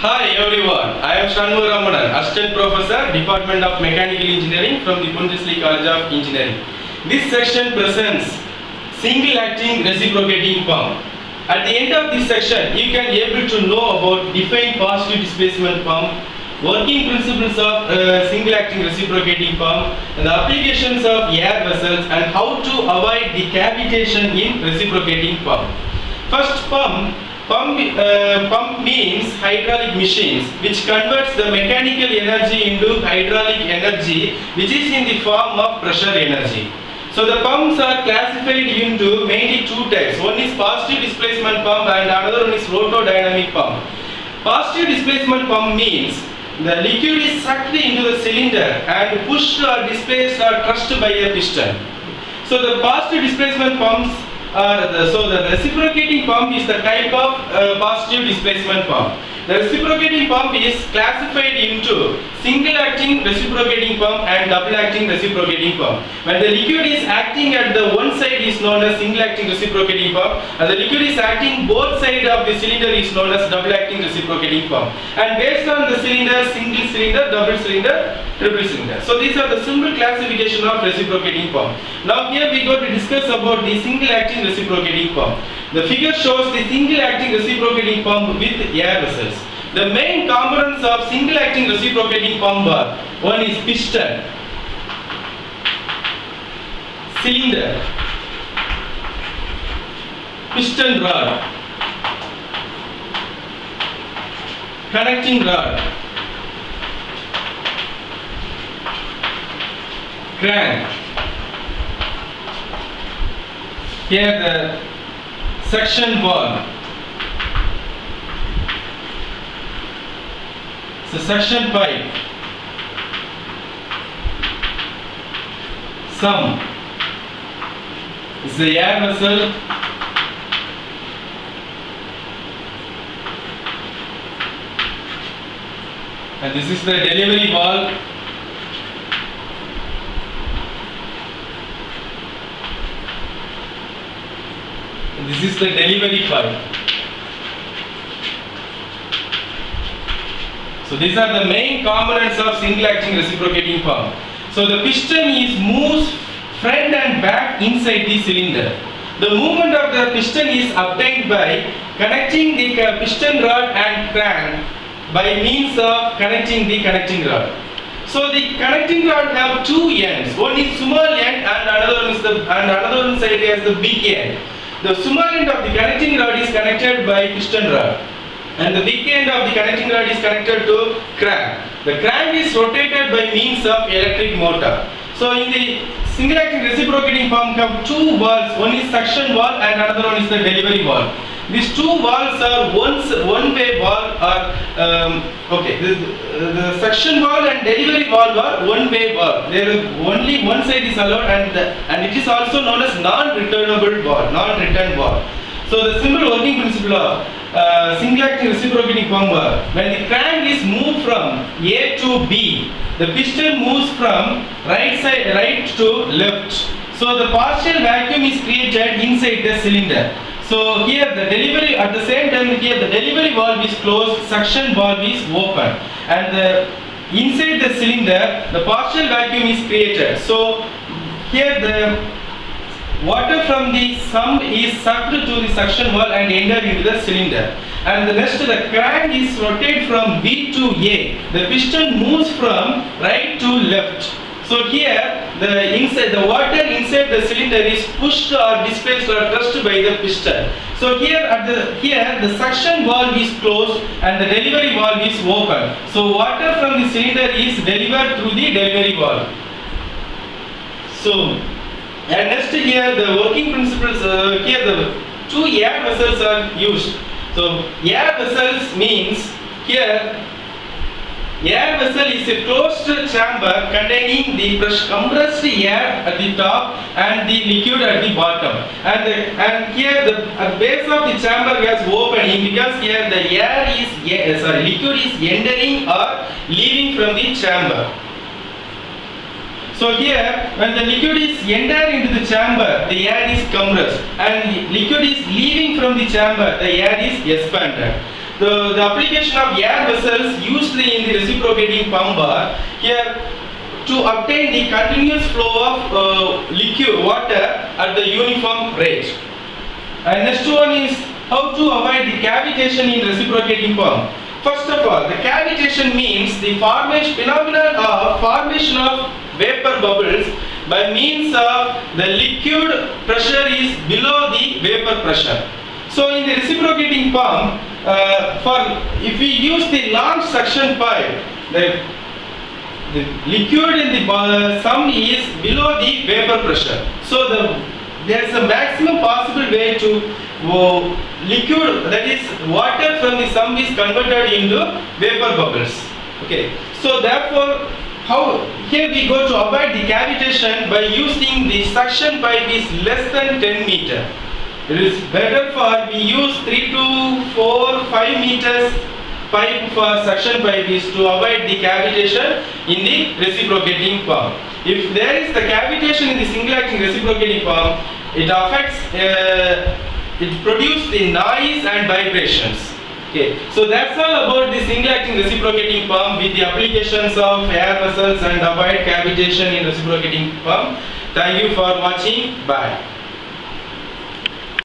Hi everyone, I am Shanmuga Ramanan, Assistant Professor, Department of Mechanical Engineering from the Bundesliga College of Engineering. This section presents single acting reciprocating pump. At the end of this section, you can be able to know about defined positive displacement pump, working principles of uh, single acting reciprocating pump, and the applications of air vessels and how to avoid the cavitation in reciprocating pump. First pump, pump, uh, pump means hydraulic machines which converts the mechanical energy into hydraulic energy which is in the form of pressure energy. So the pumps are classified into mainly two types. One is positive displacement pump and another one is rotodynamic pump. Positive displacement pump means the liquid is sucked into the cylinder and pushed or displaced or thrust by a piston. So the positive displacement pumps are the, so the reciprocating pump is the type of uh, positive displacement pump. The reciprocating pump is classified into single acting reciprocating pump and double acting reciprocating pump. When the liquid is acting at the one side is known as single acting reciprocating pump and the liquid is acting both side of the cylinder is known as double acting reciprocating pump. And based on the cylinder, single cylinder, double cylinder, triple cylinder. So these are the simple classification of reciprocating pump. Now here we go to discuss about the single acting reciprocating pump. The figure shows the single acting reciprocating pump with air vessels. The main components of single acting reciprocating pump are one is piston, cylinder, piston rod, connecting rod, crank. Here the suction valve. So suction pipe. Sum is the air vessel. And this is the delivery valve. This is the delivery pipe. So these are the main components of single acting reciprocating pump. So the piston is moves front and back inside the cylinder. The movement of the piston is obtained by connecting the piston rod and crank by means of connecting the connecting rod. So the connecting rod have two ends. One is small end and another one is the and another one side has the big end. The summer end of the connecting rod is connected by piston rod and the big end of the connecting rod is connected to crank. The crank is rotated by means of electric motor. So in the single acting reciprocating pump have two valves, one is suction valve and another one is the delivery valve. These two valves are one, one way valve or um, okay, the, the suction valve and delivery valve are one way valve. There is only one side is allowed and the, and it is also known as non-returnable valve, non-return valve. So the simple working principle of uh, single acting reciprocating pump are when the crank is moved from A to B, the piston moves from right side right to left. So the partial vacuum is created inside the cylinder. So here the delivery at the same time here the delivery valve is closed, suction valve is open, and the inside the cylinder the partial vacuum is created. So here the water from the sump is sucked to the suction valve and enter into the cylinder. And the next the crank is rotated from B to A. The piston moves from right to left. So here the inside the water inside the cylinder is pushed or displaced or thrust by the piston. So here at the here the suction valve is closed and the delivery valve is open. So water from the cylinder is delivered through the delivery valve. So and next here the working principles uh, here the two air vessels are used. So air vessels means here air vessel is a closed chamber containing the compressed air at the top and the liquid at the bottom. And and here the base of the chamber has opening because here the air is yeah, sorry liquid is entering or leaving from the chamber. So here, when the liquid is entering into the chamber, the air is compressed, and liquid is leaving from the chamber, the air is expanded. The, the application of air vessels used in the reciprocating pump are here to obtain the continuous flow of uh, liquid water at the uniform rate. And next one is how to avoid the cavitation in reciprocating pump. First of all, the cavitation means the formation phenomenon of formation of vapor bubbles by means of the liquid pressure is below the vapor pressure. So in the reciprocating pump, uh, for if we use the long suction pipe, the the liquid in the uh, sump is below the vapor pressure. So the there is a maximum possible way to uh, liquid that is water from the sump is converted into vapor bubbles. Okay. So therefore, how here we go to avoid the cavitation by using the suction pipe is less than 10 meter. It is better for we use 3 to 4, 5 meters pipe for suction pipe is to avoid the cavitation in the reciprocating pump. If there is the cavitation in the single acting reciprocating pump, it affects, uh, it produces the noise and vibrations. Okay, so that's all about the single acting reciprocating pump with the applications of air vessels and avoid cavitation in reciprocating pump. Thank you for watching. Bye.